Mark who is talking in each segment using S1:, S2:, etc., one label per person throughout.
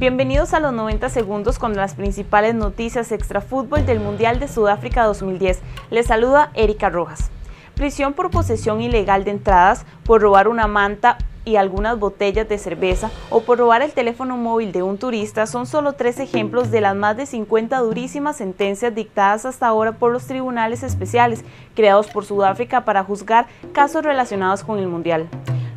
S1: Bienvenidos a los 90 segundos con las principales noticias extra fútbol del Mundial de Sudáfrica 2010. Les saluda Erika Rojas. Prisión por posesión ilegal de entradas, por robar una manta y algunas botellas de cerveza o por robar el teléfono móvil de un turista son solo tres ejemplos de las más de 50 durísimas sentencias dictadas hasta ahora por los tribunales especiales creados por Sudáfrica para juzgar casos relacionados con el Mundial.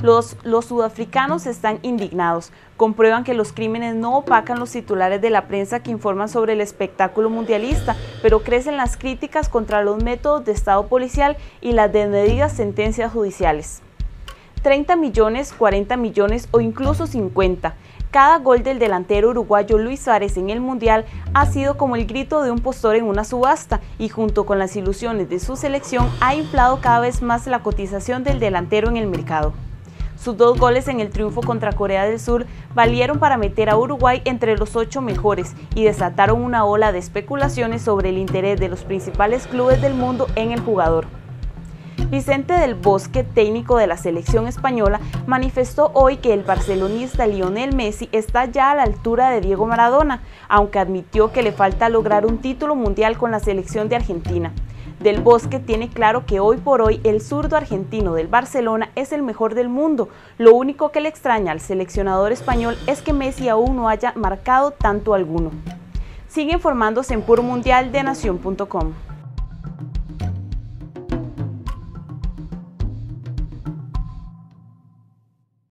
S1: Los, sudafricanos están indignados, comprueban que los crímenes no opacan los titulares de la prensa que informan sobre el espectáculo mundialista, pero crecen las críticas contra los métodos de Estado policial y las desmedidas sentencias judiciales. 30 millones, 40 millones o incluso 50. Cada gol del delantero uruguayo Luis Suárez en el Mundial ha sido como el grito de un postor en una subasta y junto con las ilusiones de su selección ha inflado cada vez más la cotización del delantero en el mercado. Sus dos goles en el triunfo contra Corea del Sur valieron para meter a Uruguay entre los ocho mejores y desataron una ola de especulaciones sobre el interés de los principales clubes del mundo en el jugador. Vicente del Bosque, técnico de la selección española, manifestó hoy que el barcelonista Lionel Messi está ya a la altura de Diego Maradona, aunque admitió que le falta lograr un título mundial con la selección de Argentina. Del Bosque tiene claro que hoy por hoy el zurdo argentino del Barcelona es el mejor del mundo. Lo único que le extraña al seleccionador español es que Messi aún no haya marcado tanto alguno. Sigue informándose en puromundialdenación.com.